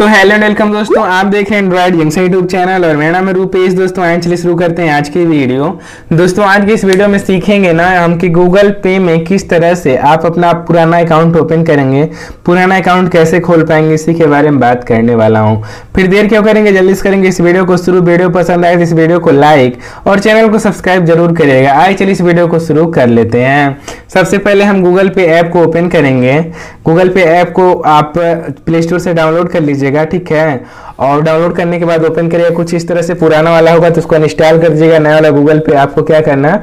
तो hello and welcome दोस्तों, आप देख रहे हैं एंड्रॉइड जंक्शन यूट्यूब चैनल और मेरा नाम है रूपेश दोस्तों आए चलिए शुरू करते हैं आज की वीडियो दोस्तों, आज की इस वीडियो में सीखेंगे ना, हम कि गूगल पे में किस तरह से आप अपना पुराना अकाउंट ओपन करेंगे, पुराना अकाउंट कैसे खोल पाएँगे, इसी के बारे में बात करने वाला हूँ। फिर देर क्यों करेंगे, जल्दी से करेंगे इस वीडियो को शुरू। वीडियो पसंद आए तो इस वीडियो को लाइक और चैनल को सब्सक्राइब ज़रूर करिएगा। आइए चलिए इस वीडियो को शुरू कर लेते हैं। सबसे पहले हम गूगल पे ऐप को ओपन करेंगे। गूगल पे ऐप को आप प्ले स्टोर से डाउनलोड कर लीजिएगा ठीक है? और डाउनलोड करने के बाद ओपन करिएगा कुछ इस तरह से पुराना वाला होगा तो उसको इंस्टॉल कर दीजिएगा नया वाला गूगल पे आपको क्या करना है?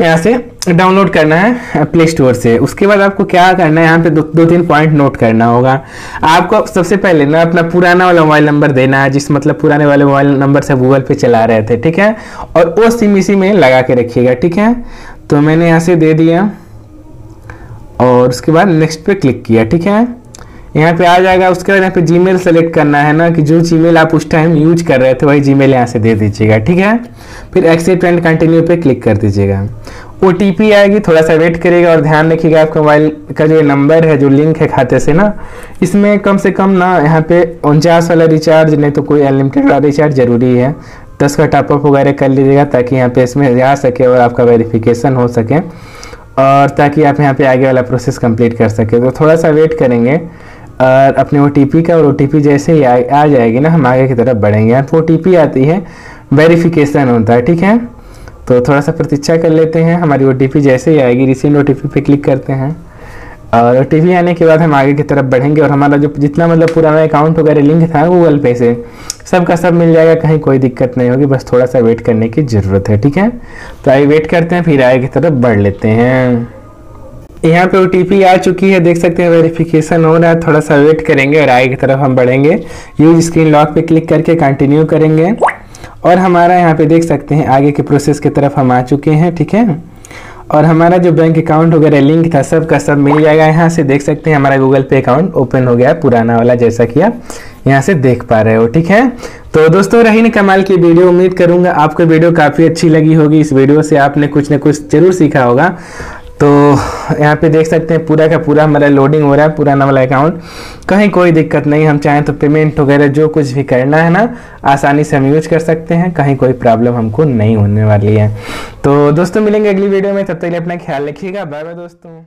यहाँ से डाउनलोड करना है प्ले स्टोर से। उसके बाद आपको क्या करना है यहाँ पे दो, दो तीन पॉइंट नोट करना होगा। आपको सबसे पहले ना अपना पुराना वाला मोबाइल नंबर देना है जिस मतलब पुराने वाले मोबाइल नंबर से गूगल पे चला रहे थे ठीक है? और वो सिम इसी में लगा के रखिएगा ठीक है? तो मैंने यहाँ से दे दिया। और उसके बाद नेक्स्ट पे क्लिक किया ठीक है? यहाँ पे आ जाएगा, उसके बाद यहाँ पे जीमेल सेलेक्ट करना है ना, कि जो जीमेल आप उस टाइम यूज़ कर रहे थे, वही जीमेल यहाँ से दे दीजिएगा, ठीक है? फिर एक्सेप्ट एंड कंटिन्यू पे क्लिक कर दीजिएगा। ओटीपी आएगी थोड़ा सा वेट करिएगा और ध्यान रखिएगा आपका मोबाइल का जो नंबर है, जो लिंक है खाते से ना, इसमें कम से कम ना यहाँ पे उनचास वाला रिचार्ज नहीं तो कोई अनलिमिटेड वाला रिचार्ज ज़रूरी है। दस का टॉपअप वगैरह कर लीजिएगा, ताकि यहाँ पे इसमें जा सके और आपका वेरिफिकेशन हो सके, और ताकि आप यहाँ पे आगे वाला प्रोसेस कंप्लीट कर सके। तो थोड़ा सा वेट करेंगे। और अपने ओटीपी का और ओ जैसे ही आ, आ जाएगी ना हम आगे की तरफ़ बढ़ेंगे। पर ओ आती है वेरिफिकेशन होता है ठीक है? तो थोड़ा सा प्रतीक्षा कर लेते हैं। हमारी ओटीपी जैसे ही आएगी रिसेंट ओ पे क्लिक करते हैं। और ओटीपी आने के बाद हम आगे की तरफ़ बढ़ेंगे और हमारा जो जितना मतलब पुराना अकाउंट वगैरह लिंक था गूगल पे से सब का सब मिल जाएगा कहीं कोई दिक्कत नहीं होगी बस थोड़ा सा वेट करने की ज़रूरत है ठीक है? तो आइए वेट करते हैं फिर आगे की तरफ़ बढ़ लेते हैं। यहाँ पे ओटीपी आ चुकी है, देख सकते हैं वेरिफिकेशन हो रहा है, थोड़ा सा वेट करेंगे और आगे की तरफ़ हम बढ़ेंगे। यूज़ स्क्रीन लॉक पे क्लिक करके कंटिन्यू करेंगे। और हमारा यहाँ पे देख सकते हैं, आगे के प्रोसेस की तरफ़ हम आ चुके हैं, ठीक है? और हमारा जो बैंक अकाउंट वगैरह लिंक था सब का सब मिल जाएगा यहाँ से। देख सकते हैं, हमारा गूगल पे अकाउंट ओपन हो गया, पुराना वाला जैसा कि आप यहाँ से देख पा रहे हो, ठीक है? तो दोस्तों, रही कमाल की वीडियो, उम्मीद करूँगा आपको वीडियो काफ़ी अच्छी लगी होगी। इस वीडियो से आपने कुछ ना कुछ ज़रूर सीखा होगा। तो यहाँ पे देख सकते हैं पूरा का पूरा हमारा लोडिंग हो रहा है पुराना वाला अकाउंट कहीं कोई दिक्कत नहीं, हम चाहें तो पेमेंट वगैरह जो कुछ भी करना है ना, आसानी से हम यूज़ कर सकते हैं, कहीं कोई प्रॉब्लम हमको नहीं होने वाली है। तो दोस्तों मिलेंगे अगली वीडियो में, तब तक अपना ख्याल रखिएगा। बाय बाय दोस्तों।